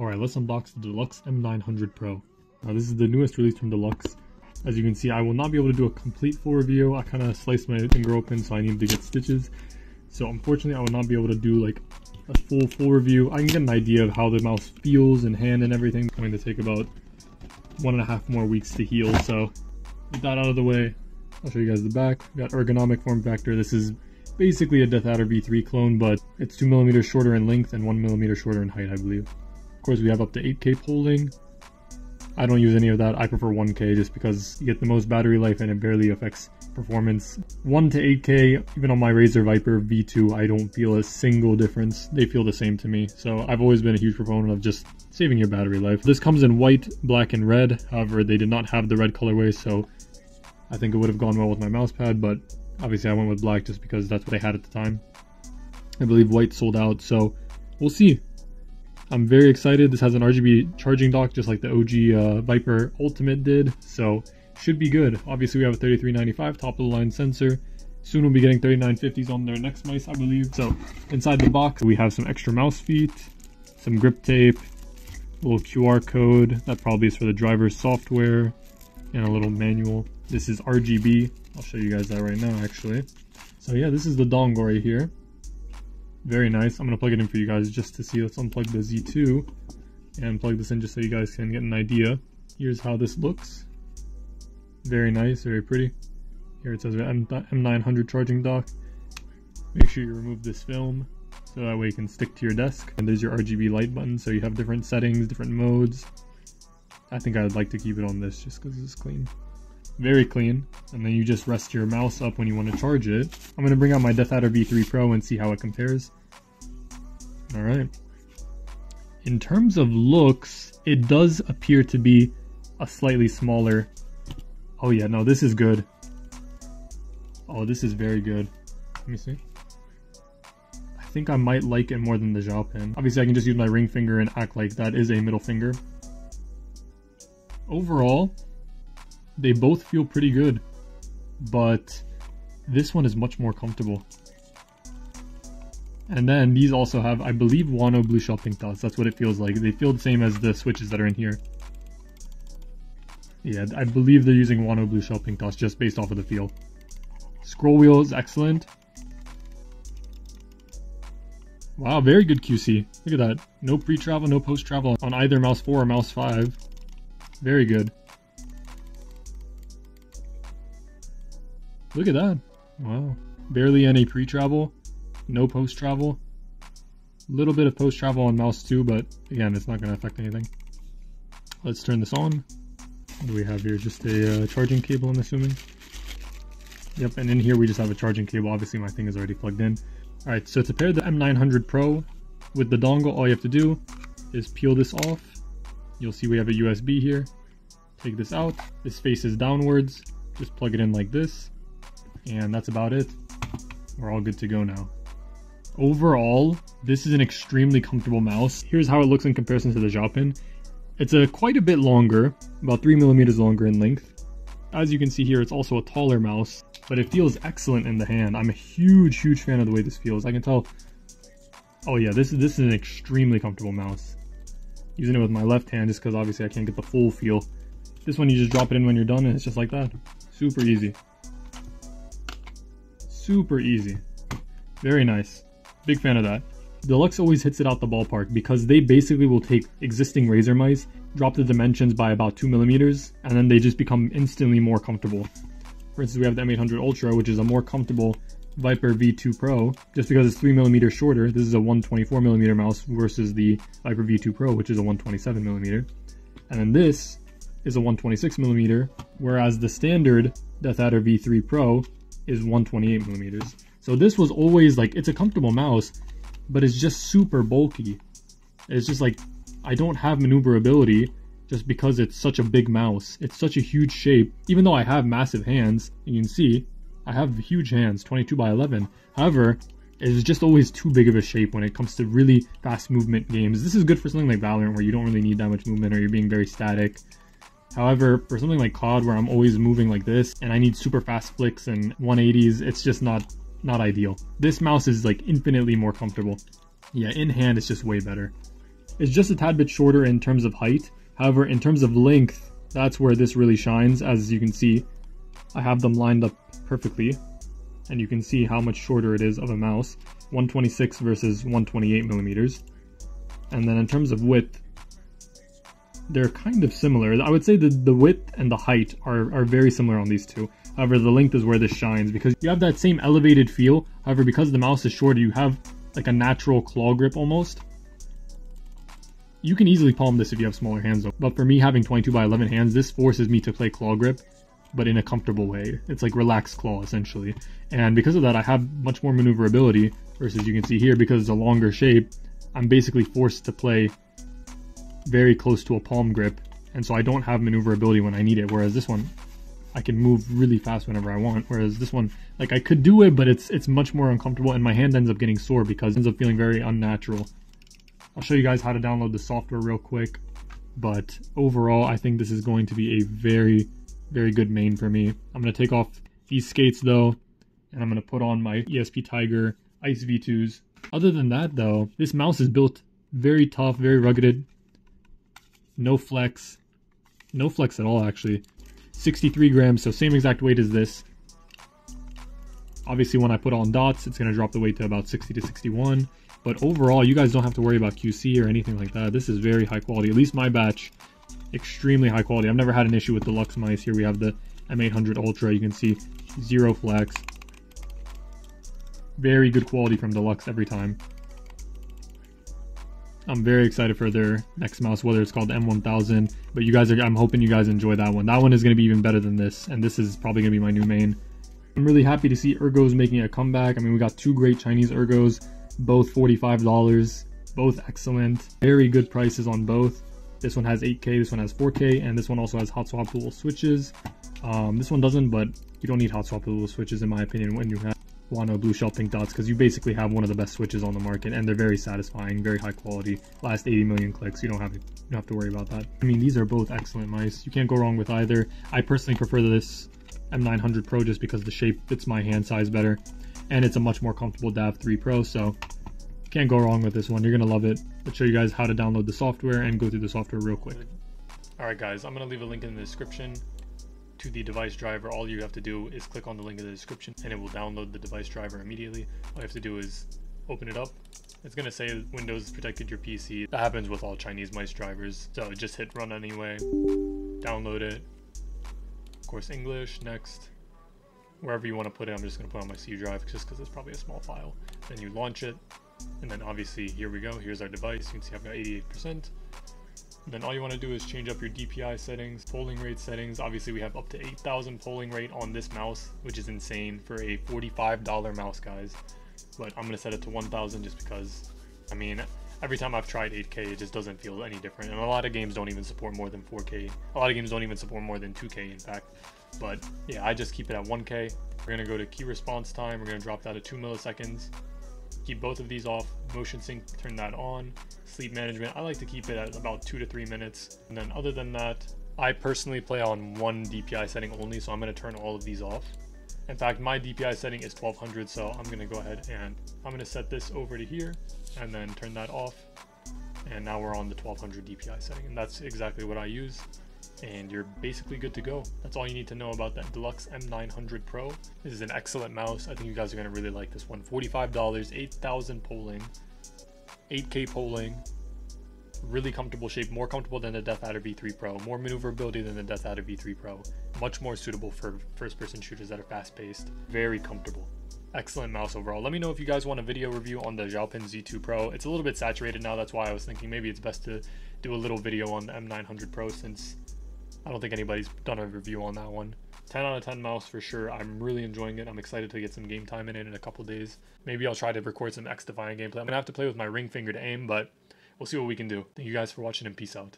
Alright, let's unbox the Delux M900 Pro. Now this is the newest release from Delux. As you can see, I will not be able to do a complete full review. I kind of sliced my finger open, so I needed to get stitches. So unfortunately, I will not be able to do like a full, full review. I can get an idea of how the mouse feels and hand and everything. It's going to take about one and a half more weeks to heal. So with that out of the way, I'll show you guys the back. We got ergonomic form factor. This is basically a DeathAdder V3 clone, but it's two millimeters shorter in length and one millimeter shorter in height, I believe. Course, we have up to 8K polling. I don't use any of that. I prefer 1K just because you get the most battery life and it barely affects performance. 1 to 8K, even on my Razer Viper V2, I don't feel a single difference. They feel the same to me. So I've always been a huge proponent of just saving your battery life. This comes in white, black, and red. However, they did not have the red colorway, so I think it would have gone well with my mouse pad, but obviously I went with black just because that's what I had at the time. I believe white sold out, so we'll see. I'm very excited. This has an RGB charging dock just like the OG uh, Viper Ultimate did, so should be good. Obviously we have a 3395 top of the line sensor. Soon we'll be getting 3950s on their next mice, I believe. So inside the box we have some extra mouse feet, some grip tape, a little QR code. That probably is for the driver's software, and a little manual. This is RGB. I'll show you guys that right now actually. So yeah, this is the dongle right here. Very nice. I'm going to plug it in for you guys just to see. Let's unplug the Z2 and plug this in just so you guys can get an idea. Here's how this looks. Very nice, very pretty. Here it says M M900 charging dock. Make sure you remove this film so that way you can stick to your desk. And there's your RGB light button so you have different settings, different modes. I think I'd like to keep it on this just because it's clean very clean. And then you just rest your mouse up when you want to charge it. I'm going to bring out my DeathAdder V3 Pro and see how it compares. All right. In terms of looks, it does appear to be a slightly smaller. Oh yeah, no, this is good. Oh, this is very good. Let me see. I think I might like it more than the Zaopin. Obviously, I can just use my ring finger and act like that is a middle finger. Overall, they both feel pretty good, but this one is much more comfortable. And then these also have, I believe, Huano Blue Shell Pink Dots. That's what it feels like. They feel the same as the switches that are in here. Yeah, I believe they're using Huano Blue Shell Pink Dots just based off of the feel. Scroll wheel is excellent. Wow, very good QC. Look at that. No pre-travel, no post-travel on either mouse 4 or mouse 5. Very good. Look at that. Wow. Barely any pre-travel. No post-travel. A little bit of post-travel on mouse too, but again, it's not going to affect anything. Let's turn this on. What do we have here? Just a uh, charging cable, I'm assuming. Yep, and in here we just have a charging cable. Obviously my thing is already plugged in. Alright, so to pair the M900 Pro with the dongle, all you have to do is peel this off. You'll see we have a USB here. Take this out. This faces downwards. Just plug it in like this. And that's about it. We're all good to go now. Overall, this is an extremely comfortable mouse. Here's how it looks in comparison to the Pen. It's a quite a bit longer, about 3 millimeters longer in length. As you can see here, it's also a taller mouse, but it feels excellent in the hand. I'm a huge, huge fan of the way this feels. I can tell... Oh yeah, this is, this is an extremely comfortable mouse. Using it with my left hand just because obviously I can't get the full feel. This one you just drop it in when you're done and it's just like that. Super easy super easy. Very nice. Big fan of that. Delux always hits it out the ballpark because they basically will take existing Razer mice, drop the dimensions by about 2 millimeters, and then they just become instantly more comfortable. For instance, we have the M800 Ultra, which is a more comfortable Viper V2 Pro, just because it's 3 millimeters shorter. This is a 124 millimeter mouse versus the Viper V2 Pro, which is a 127 millimeter. And then this is a 126 millimeter, whereas the standard DeathAdder V3 Pro is 128 millimeters. So this was always like, it's a comfortable mouse, but it's just super bulky. It's just like, I don't have maneuverability just because it's such a big mouse. It's such a huge shape. Even though I have massive hands, you can see, I have huge hands, 22 by 11. However, it's just always too big of a shape when it comes to really fast movement games. This is good for something like Valorant where you don't really need that much movement or you're being very static. However, for something like COD where I'm always moving like this and I need super fast flicks and 180s, it's just not not ideal. This mouse is like infinitely more comfortable. Yeah, in hand it's just way better. It's just a tad bit shorter in terms of height. However, in terms of length, that's where this really shines. As you can see, I have them lined up perfectly. And you can see how much shorter it is of a mouse. 126 versus 128 millimeters. And then in terms of width, they're kind of similar. I would say the, the width and the height are, are very similar on these two. However, the length is where this shines because you have that same elevated feel. However, because the mouse is shorter, you have like a natural claw grip almost. You can easily palm this if you have smaller hands though. But for me having 22 by 11 hands, this forces me to play claw grip, but in a comfortable way. It's like relaxed claw essentially. And because of that, I have much more maneuverability versus you can see here because it's a longer shape, I'm basically forced to play very close to a palm grip. And so I don't have maneuverability when I need it. Whereas this one, I can move really fast whenever I want. Whereas this one, like I could do it, but it's it's much more uncomfortable and my hand ends up getting sore because it ends up feeling very unnatural. I'll show you guys how to download the software real quick. But overall, I think this is going to be a very, very good main for me. I'm to take off these skates though, and I'm to put on my ESP Tiger Ice V2s. Other than that though, this mouse is built very tough, very rugged. No flex. No flex at all actually. 63 grams, so same exact weight as this. Obviously when I put on dots, it's to drop the weight to about 60 to 61. But overall, you guys don't have to worry about QC or anything like that. This is very high quality. At least my batch, extremely high quality. I've never had an issue with Delux mice. Here we have the M800 Ultra. You can see zero flex. Very good quality from Delux every time. I'm very excited for their next mouse, whether it's called the M1000. But you guys are, I'm hoping you guys enjoy that one. That one is going to be even better than this, and this is probably going to be my new main. I'm really happy to see Ergos making a comeback. I mean, we got two great Chinese Ergos, both $45, both excellent. Very good prices on both. This one has 8K, this one has 4K, and this one also has hot swappable switches. Um, this one doesn't, but you don't need hot swappable switches in my opinion when you have Huano Blue Shell Pink Dots because you basically have one of the best switches on the market and they're very satisfying, very high quality. Last 80 million clicks, you don't have to, don't have to worry about that. I mean, these are both excellent mice. You can't go wrong with either. I personally prefer this M900 Pro just because the shape fits my hand size better and it's a much more comfortable DAV 3 Pro, so can't go wrong with this one. You're gonna love it. Let's show you guys how to download the software and go through the software real quick. Alright guys, I'm gonna leave a link in the description to the device driver, all you have to do is click on the link in the description and it will download the device driver immediately. All you have to do is open it up. It's going to say Windows protected your PC. That happens with all Chinese mice drivers. So just hit run anyway, download it. Of course, English, next. Wherever you want to put it, I'm just going to put on my C drive just because it's probably a small file. Then you launch it. And then obviously, here we go. Here's our device. You can see I've got 88%. Then all you want to do is change up your DPI settings, polling rate settings. Obviously we have up to 8,000 polling rate on this mouse, which is insane for a $45 mouse, guys. But I'm going to set it to 1,000 just because, I mean, every time I've tried 8K, it just doesn't feel any different. And a lot of games don't even support more than 4K. A lot of games don't even support more than 2K, in fact. But yeah, I just keep it at 1K. We're going to go to key response time. We're going to drop that to 2 milliseconds keep both of these off. Motion sync, turn that on. Sleep management, I like to keep it at about two to three minutes. And then other than that, I personally play on one DPI setting only, so I'm gonna turn all of these off. In fact, my DPI setting is 1200, so I'm gonna go ahead and I'm gonna set this over to here and then turn that off. And now we're on the 1200 DPI setting, and that's exactly what I use and you're basically good to go. That's all you need to know about that Delux M900 Pro. This is an excellent mouse. I think you guys are gonna really like this one. $45, 8,000 polling, 8K polling, really comfortable shape, more comfortable than the DeathAdder V3 Pro, more maneuverability than the DeathAdder V3 Pro, much more suitable for first-person shooters that are fast-paced, very comfortable. Excellent mouse overall. Let me know if you guys want a video review on the Zaopin Z2 Pro. It's a little bit saturated now, that's why I was thinking maybe it's best to do a little video on the M900 Pro since I don't think anybody's done a review on that one. 10 out of 10 mouse for sure. I'm really enjoying it. I'm excited to get some game time in it in a couple days. Maybe I'll try to record some XDefiant gameplay. I'm to have to play with my ring finger to aim, but we'll see what we can do. Thank you guys for watching and peace out.